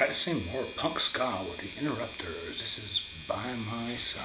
practicing more punk ska with the Interrupters. This is By My Side.